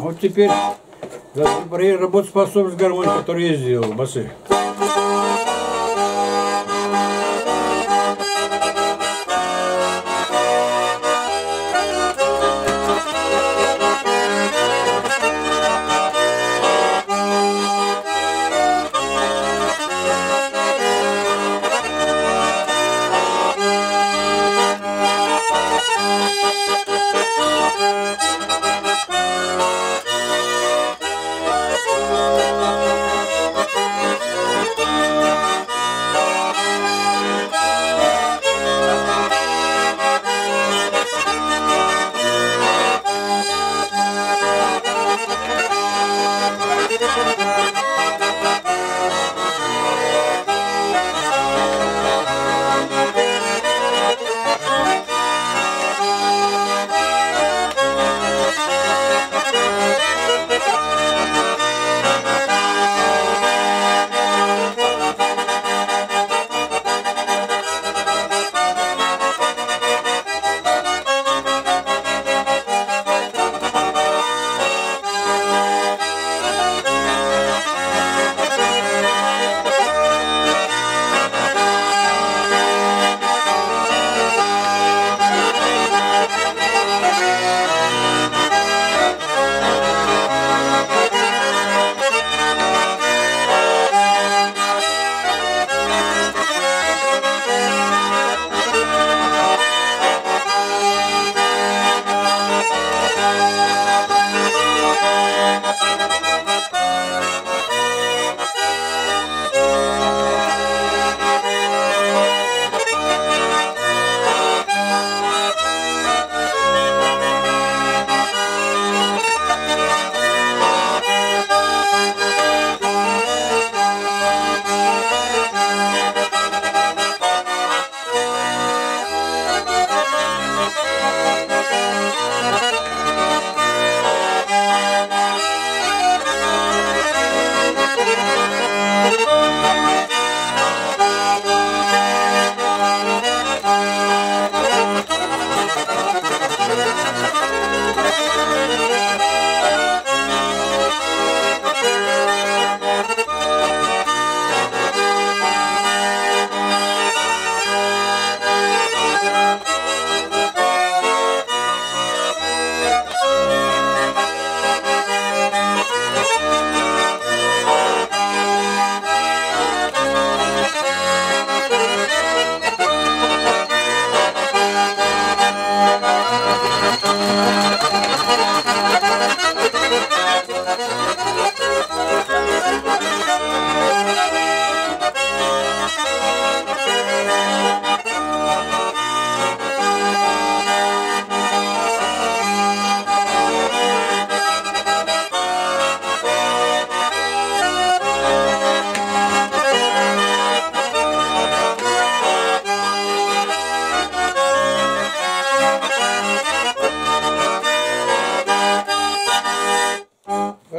Вот теперь работоспособность гармонии, которую я сделал, басы. Música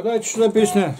Когда это что песня?